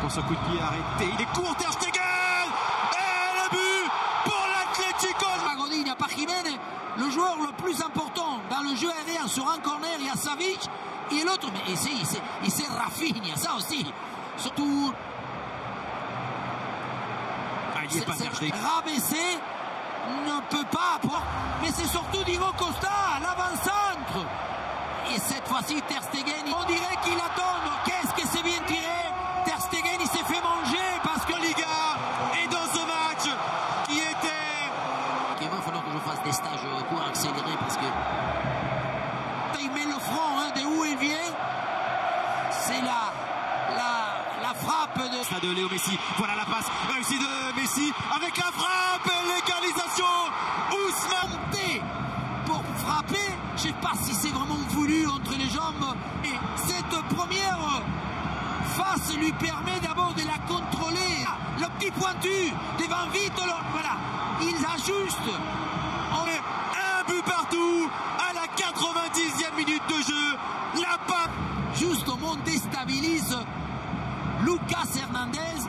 Pour ce coup de pied arrêté, il est court, Ter Stegen Et le but pour l'Atlético Magodi, il n'y a pas Jiménez, le joueur le plus important dans le jeu aérien sur un corner, il y a Savic et l'autre, mais ici, il c'est Rafinha, ça aussi. Surtout. Ah, il est pas. Rabaissé ne peut pas. Mais c'est surtout Diego Costa, l'avant-centre. Et cette fois-ci, Ter Stegen, des stages pour accélérer parce que. Il met le front hein, de où il vient. C'est la, la, la frappe de. Ça de Léo Messi. Voilà la passe réussie de Messi avec la frappe, l'égalisation. Ousmane pour frapper. Je sais pas si c'est vraiment voulu entre les jambes. Et cette première face lui permet d'abord de la contrôler. Le petit pointu devant vite. Voilà, il ajuste. On est un but partout à la 90e minute de jeu. La pape. Juste on déstabilise Lucas Hernandez